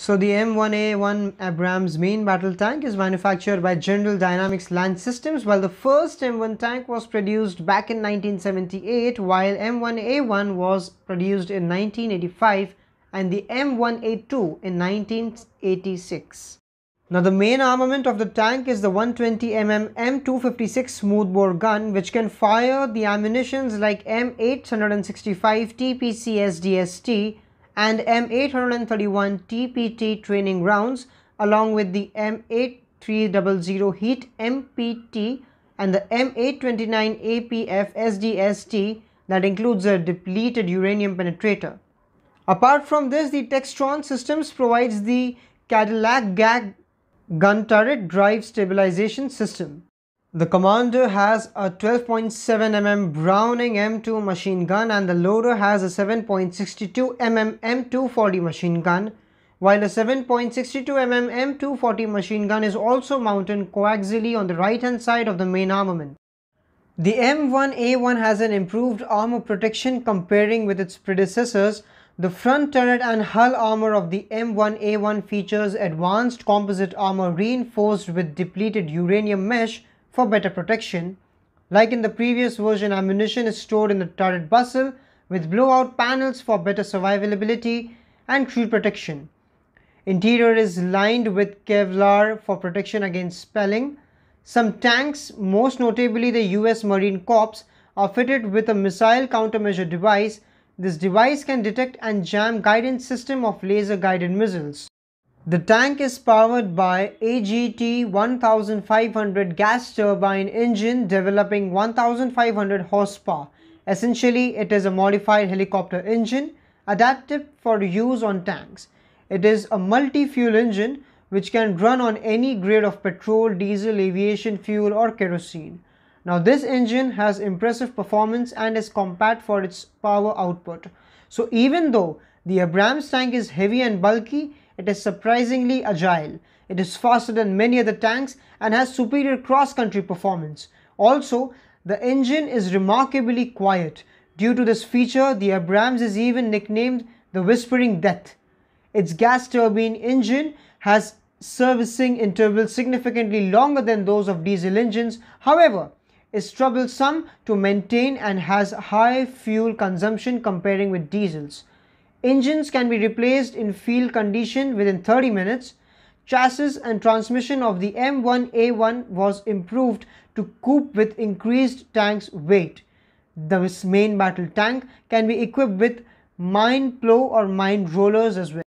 So the M1A1 Abrams main battle tank is manufactured by General Dynamics Land Systems while the first M1 tank was produced back in 1978 while M1A1 was produced in 1985 and the M1A2 in 1986. Now the main armament of the tank is the 120mm M256 smoothbore gun which can fire the ammunitions like M865 TPC SDST and M831 TPT training rounds along with the M8300 Heat MPT and the M829 APF SDST that includes a depleted uranium penetrator. Apart from this, the Textron Systems provides the Cadillac Gage gun turret drive stabilization system. The commander has a 12.7mm Browning M2 machine gun and the loader has a 7.62mm M240 machine gun, while a 7.62mm M240 machine gun is also mounted coaxially on the right hand side of the main armament. The M1A1 has an improved armor protection comparing with its predecessors. The front turret and hull armor of the M1A1 features advanced composite armor reinforced with depleted uranium mesh for better protection. Like in the previous version, ammunition is stored in the turret bustle with blowout panels for better survivability and crew protection. Interior is lined with Kevlar for protection against spalling. Some tanks, most notably the US Marine Corps, are fitted with a missile countermeasure device. This device can detect and jam guidance system of laser guided missiles. The tank is powered by AGT 1500 gas turbine engine developing 1500 horsepower. Essentially, it is a modified helicopter engine adapted for use on tanks. It is a multi-fuel engine which can run on any grade of petrol, diesel, aviation fuel or kerosene. Now this engine has impressive performance and is compact for its power output. So even though the Abrams tank is heavy and bulky, it is surprisingly agile. It is faster than many other tanks and has superior cross-country performance. Also, the engine is remarkably quiet. Due to this feature, the Abrams is even nicknamed the Whispering Death. Its gas turbine engine has servicing intervals significantly longer than those of diesel engines. However, is troublesome to maintain and has high fuel consumption comparing with diesels. Engines can be replaced in field condition within 30 minutes. Chassis and transmission of the M1A1 was improved to cope with increased tank's weight. The main battle tank can be equipped with mine plow or mine rollers as well.